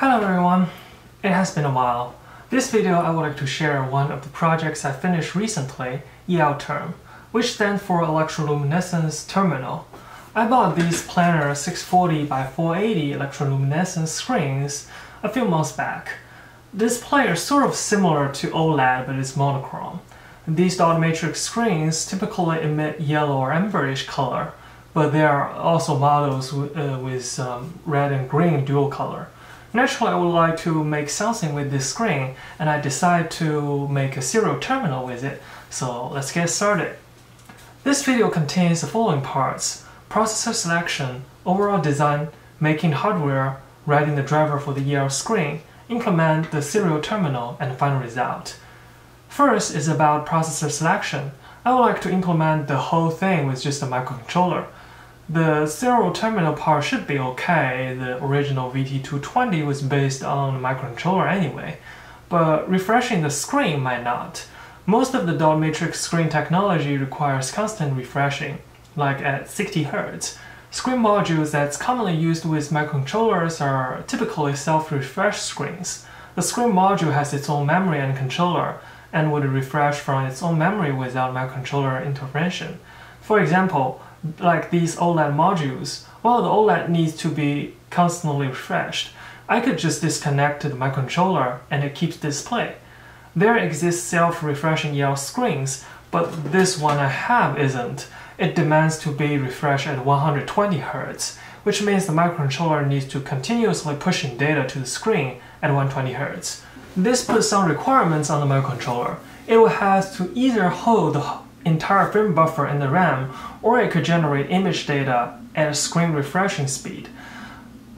Hello everyone! It has been a while. This video I would like to share one of the projects I finished recently, ELTERM, which stands for Electroluminescence Terminal. I bought these planar 640 by 480 electroluminescence screens a few months back. This player is sort of similar to OLED but it's monochrome. These dot matrix screens typically emit yellow or amberish color, but there are also models uh, with um, red and green dual color. Naturally, I would like to make something with this screen, and I decided to make a serial terminal with it, so let's get started. This video contains the following parts. Processor selection, overall design, making hardware, writing the driver for the EL screen, implement the serial terminal, and final result. First is about processor selection. I would like to implement the whole thing with just a microcontroller. The serial terminal part should be okay, the original VT220 was based on a microcontroller anyway, but refreshing the screen might not. Most of the dot matrix screen technology requires constant refreshing, like at 60 Hz. Screen modules that's commonly used with microcontrollers are typically self-refresh screens. The screen module has its own memory and controller, and would refresh from its own memory without microcontroller intervention. For example, like these OLED modules, while the OLED needs to be constantly refreshed, I could just disconnect to the microcontroller and it keeps display. There exist self-refreshing EL screens, but this one I have isn't. It demands to be refreshed at 120 Hz, which means the microcontroller needs to continuously pushing data to the screen at 120 Hz. This puts some requirements on the microcontroller. It will have to either hold the entire frame buffer in the RAM, or it could generate image data at a screen refreshing speed.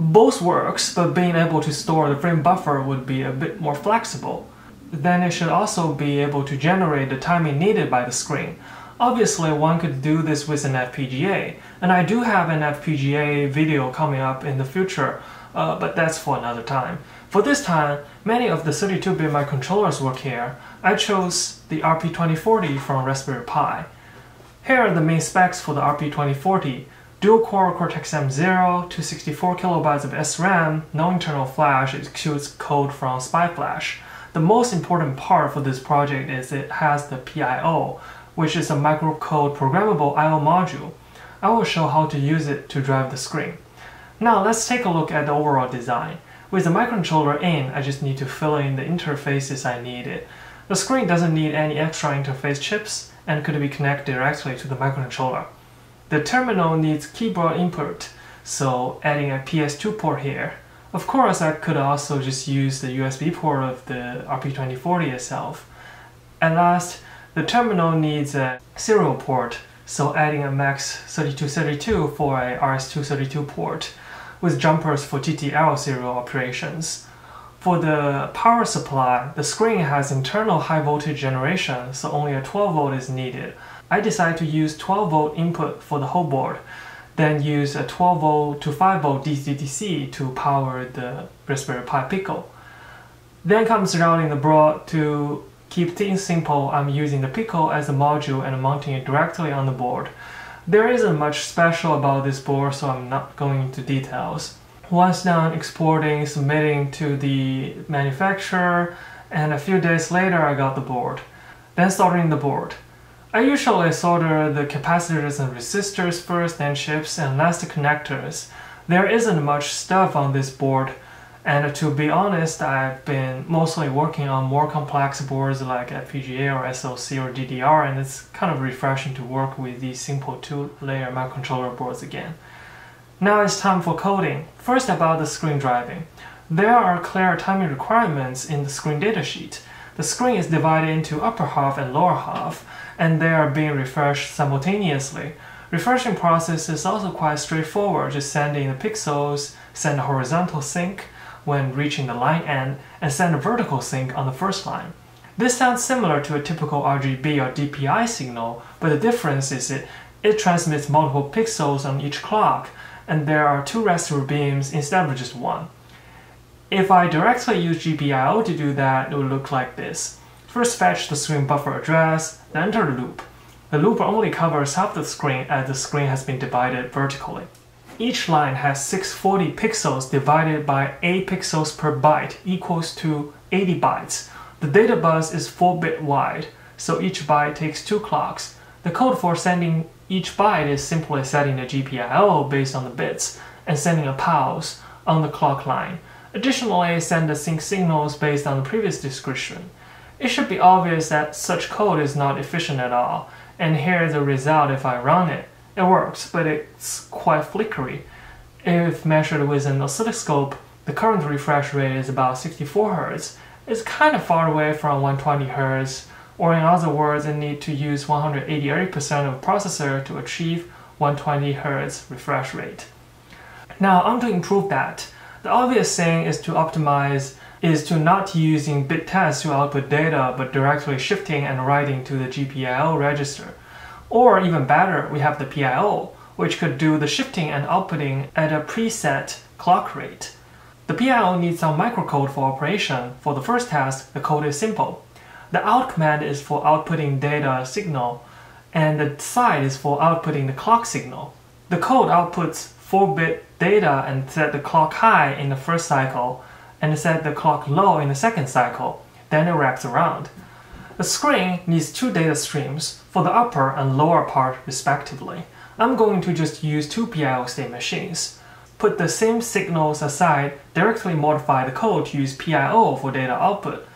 Both works, but being able to store the frame buffer would be a bit more flexible. Then it should also be able to generate the timing needed by the screen. Obviously, one could do this with an FPGA, and I do have an FPGA video coming up in the future, uh, but that's for another time. For this time, many of the 32-bit microcontrollers work here. I chose the RP2040 from Raspberry Pi. Here are the main specs for the RP2040. Dual-core Cortex-M0, 264 kilobytes of SRAM, no internal flash, it executes code from SPI-Flash. The most important part for this project is it has the PIO, which is a microcode programmable I.O. module. I will show how to use it to drive the screen. Now let's take a look at the overall design. With the microcontroller in, I just need to fill in the interfaces I needed. The screen doesn't need any extra interface chips and could be connected directly to the microcontroller. The terminal needs keyboard input, so adding a PS2 port here. Of course, I could also just use the USB port of the RP2040 itself. At last, the terminal needs a serial port, so adding a MAX3232 for a RS232 port with jumpers for TTL serial operations. For the power supply, the screen has internal high voltage generation, so only a 12 volt is needed. I decided to use 12 volt input for the whole board, then use a 12 volt to 5 volt DC-DC to power the Raspberry Pi Pico. Then comes routing the board to keep things simple, I'm using the Pico as a module and mounting it directly on the board. There isn't much special about this board, so I'm not going into details. Once done exporting, submitting to the manufacturer, and a few days later I got the board. Then soldering the board. I usually solder the capacitors and resistors first, then chips and last the connectors. There isn't much stuff on this board, and to be honest, I've been mostly working on more complex boards like FPGA or SoC or DDR, and it's kind of refreshing to work with these simple two-layer microcontroller boards again. Now it's time for coding. First about the screen driving. There are clear timing requirements in the screen datasheet. The screen is divided into upper half and lower half, and they are being refreshed simultaneously. Refreshing process is also quite straightforward, just sending the pixels, send a horizontal sync, when reaching the line end and send a vertical sync on the first line. This sounds similar to a typical RGB or DPI signal, but the difference is it, it transmits multiple pixels on each clock, and there are two raster beams instead of just one. If I directly use GPIO to do that, it will look like this. First fetch the screen buffer address, then enter the loop. The loop only covers half the screen as the screen has been divided vertically. Each line has 640 pixels divided by 8 pixels per byte equals to 80 bytes. The data bus is 4 bit wide, so each byte takes 2 clocks. The code for sending each byte is simply setting the GPIO based on the bits and sending a pulse on the clock line. Additionally, send the sync signals based on the previous description. It should be obvious that such code is not efficient at all, and here is the result if I run it. It works, but it's quite flickery. If measured with an oscilloscope, the current refresh rate is about 64 Hz. It's kind of far away from 120 Hz, or in other words, it needs to use 180% of processor to achieve 120 Hz refresh rate. Now, on to improve that. The obvious thing is to optimize is to not using bit test to output data, but directly shifting and writing to the GPIO register. Or even better, we have the PIO, which could do the shifting and outputting at a preset clock rate. The PIO needs some microcode for operation. For the first task, the code is simple. The out command is for outputting data signal, and the side is for outputting the clock signal. The code outputs 4-bit data and set the clock high in the first cycle, and set the clock low in the second cycle, then it wraps around. The screen needs two data streams for the upper and lower part respectively. I'm going to just use two PIO state machines. Put the same signals aside, directly modify the code to use PIO for data output.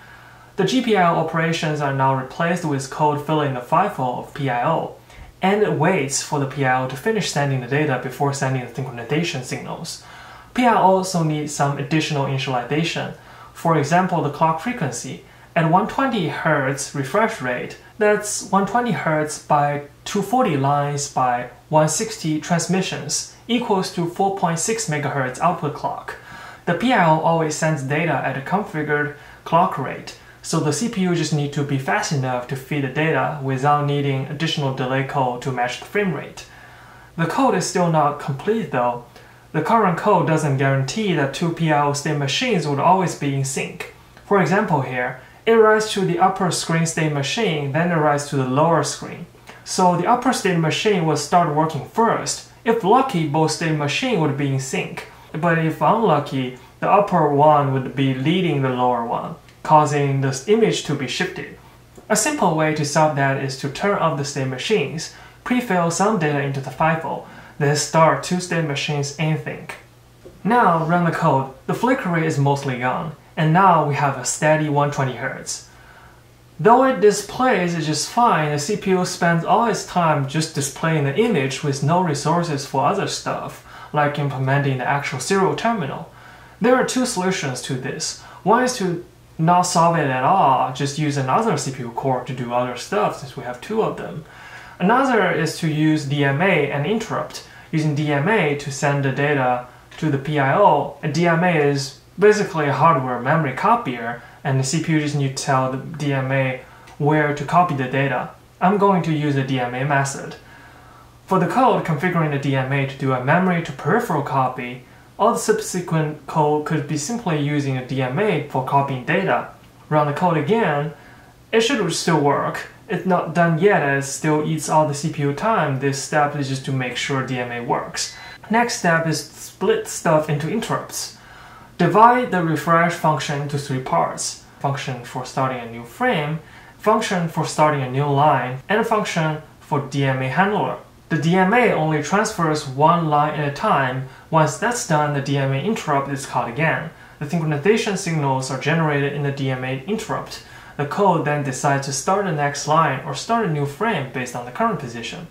The GPIO operations are now replaced with code filling the FIFO of PIO, and it waits for the PIO to finish sending the data before sending the synchronization signals. PIO also needs some additional initialization. For example, the clock frequency. At 120 Hz refresh rate, that's 120 Hz by 240 lines by 160 transmissions equals to 4.6 MHz output clock. The PIO always sends data at a configured clock rate, so the CPU just need to be fast enough to feed the data without needing additional delay code to match the frame rate. The code is still not complete though. The current code doesn't guarantee that two PIO state machines would always be in sync. For example here, it writes to the upper screen state machine, then it writes to the lower screen. So the upper state machine will start working first. If lucky, both state machine would be in sync. But if unlucky, the upper one would be leading the lower one, causing this image to be shifted. A simple way to solve that is to turn off the state machines, pre-fill some data into the FIFO, then start two state machines in sync. Now run the code. The flicker rate is mostly gone and now we have a steady 120 Hz. Though it displays it just fine, the CPU spends all its time just displaying the image with no resources for other stuff, like implementing the actual serial terminal. There are two solutions to this. One is to not solve it at all, just use another CPU core to do other stuff since we have two of them. Another is to use DMA and interrupt, using DMA to send the data to the PIO. A DMA is basically a hardware memory copier and the CPU just need to tell the DMA where to copy the data. I'm going to use the DMA method. For the code configuring the DMA to do a memory to peripheral copy, all the subsequent code could be simply using a DMA for copying data. Run the code again, it should still work. It's not done yet as it still eats all the CPU time. This step is just to make sure DMA works. Next step is split stuff into interrupts. Divide the refresh function into three parts. Function for starting a new frame, function for starting a new line, and a function for DMA handler. The DMA only transfers one line at a time. Once that's done, the DMA interrupt is called again. The synchronization signals are generated in the DMA interrupt. The code then decides to start the next line or start a new frame based on the current position.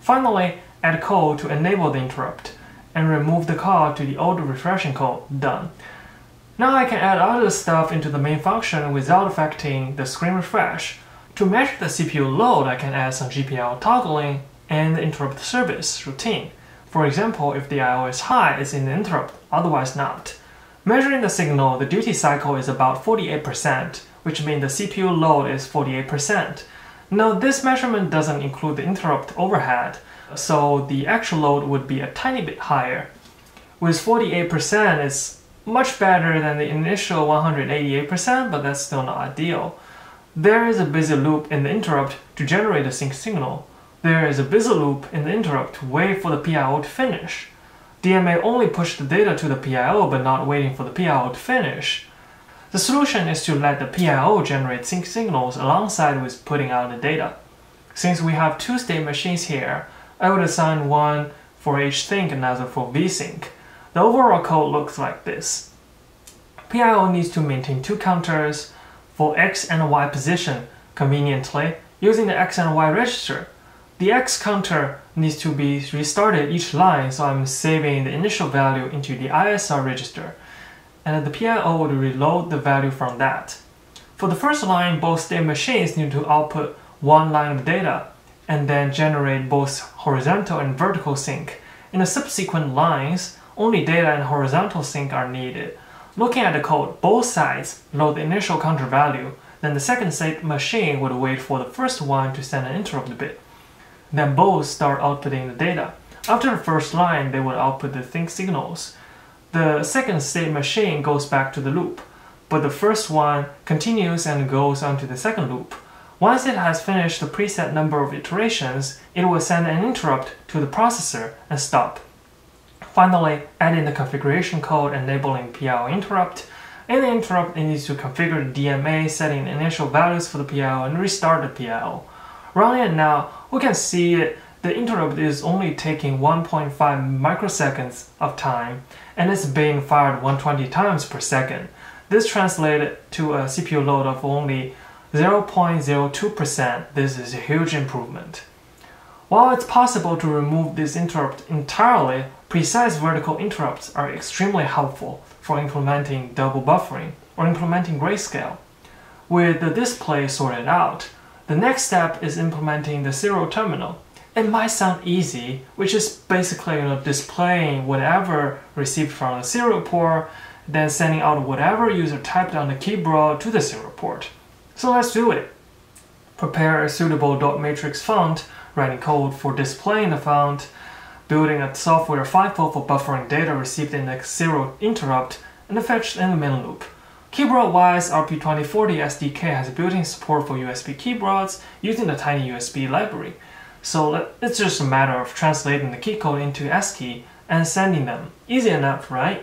Finally, add code to enable the interrupt and remove the call to the old refreshing call, Done. Now I can add other stuff into the main function without affecting the screen refresh. To measure the CPU load, I can add some GPIO toggling and the interrupt service routine. For example, if the IO is high, it's in the interrupt, otherwise not. Measuring the signal, the duty cycle is about 48%, which means the CPU load is 48%. Now this measurement doesn't include the interrupt overhead, so the actual load would be a tiny bit higher. With 48%, it's much better than the initial 188%, but that's still not ideal. There is a busy loop in the interrupt to generate a sync signal. There is a busy loop in the interrupt to wait for the PIO to finish. DMA only pushed the data to the PIO but not waiting for the PIO to finish. The solution is to let the PIO generate sync signals alongside with putting out the data. Since we have two state machines here, I would assign one for hsync and another for vsync. The overall code looks like this. PIO needs to maintain two counters for x and y position conveniently using the x and y register. The x counter needs to be restarted each line so I'm saving the initial value into the ISR register and the PIO would reload the value from that. For the first line, both state machines need to output one line of data and then generate both horizontal and vertical sync. In the subsequent lines, only data and horizontal sync are needed. Looking at the code, both sides load the initial counter value, then the second state machine would wait for the first one to send an interrupt bit. Then both start outputting the data. After the first line, they would output the sync signals the second state machine goes back to the loop, but the first one continues and goes on to the second loop. Once it has finished the preset number of iterations, it will send an interrupt to the processor and stop. Finally, add in the configuration code enabling PIO interrupt. In the interrupt, it needs to configure the DMA, setting initial values for the PIO and restart the PIO. Running it now, we can see it the interrupt is only taking 1.5 microseconds of time and it's being fired 120 times per second. This translated to a CPU load of only 0.02%. This is a huge improvement. While it's possible to remove this interrupt entirely, precise vertical interrupts are extremely helpful for implementing double buffering or implementing grayscale. With the display sorted out, the next step is implementing the serial terminal. It might sound easy, which is basically you know, displaying whatever received from the serial port, then sending out whatever user typed on the keyboard to the serial port. So let's do it. Prepare a suitable dot matrix font, writing code for displaying the font, building a software FIFO for buffering data received in the serial interrupt, and fetched in the main loop. Keyboard-wise, RP2040 SDK has built-in support for USB keyboards using the TinyUSB library. So it's just a matter of translating the key code into ASCII and sending them. Easy enough, right?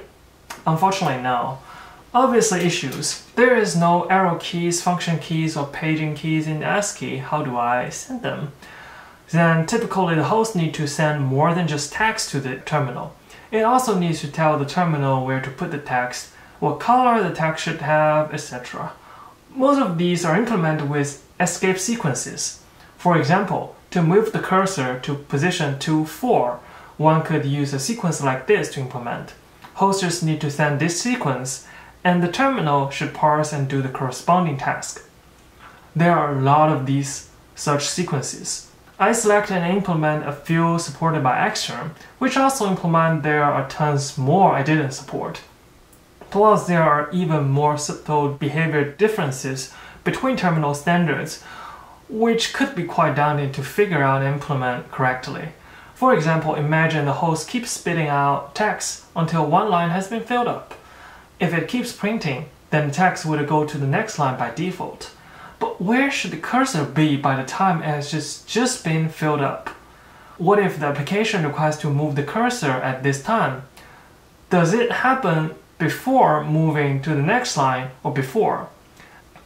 Unfortunately, no. Obviously issues. There is no arrow keys, function keys, or paging keys in ASCII. How do I send them? Then typically the host needs to send more than just text to the terminal. It also needs to tell the terminal where to put the text, what color the text should have, etc. Most of these are implemented with escape sequences. For example, to move the cursor to position 2, 4, one could use a sequence like this to implement. Hosters need to send this sequence, and the terminal should parse and do the corresponding task. There are a lot of these such sequences. I select and implement a few supported by Xterm, which also implement there are tons more I didn't support. Plus, there are even more subtle behavior differences between terminal standards, which could be quite daunting to figure out and implement correctly. For example, imagine the host keeps spitting out text until one line has been filled up. If it keeps printing, then text would go to the next line by default. But where should the cursor be by the time it has just, just been filled up? What if the application requires to move the cursor at this time? Does it happen before moving to the next line or before?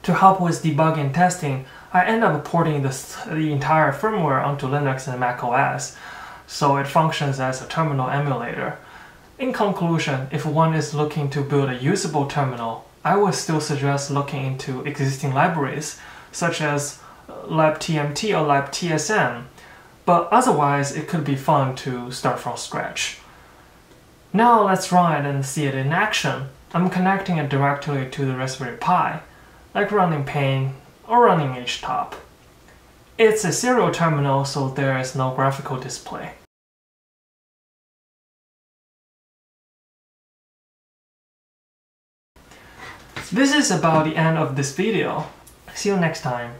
To help with debugging testing, I end up porting this, the entire firmware onto Linux and Mac OS, so it functions as a terminal emulator. In conclusion, if one is looking to build a usable terminal, I would still suggest looking into existing libraries, such as uh, libtmt or libtsm, but otherwise it could be fun to start from scratch. Now let's run it and see it in action. I'm connecting it directly to the Raspberry Pi, like running Paint or running HTOP. It's a serial terminal, so there is no graphical display. This is about the end of this video. See you next time.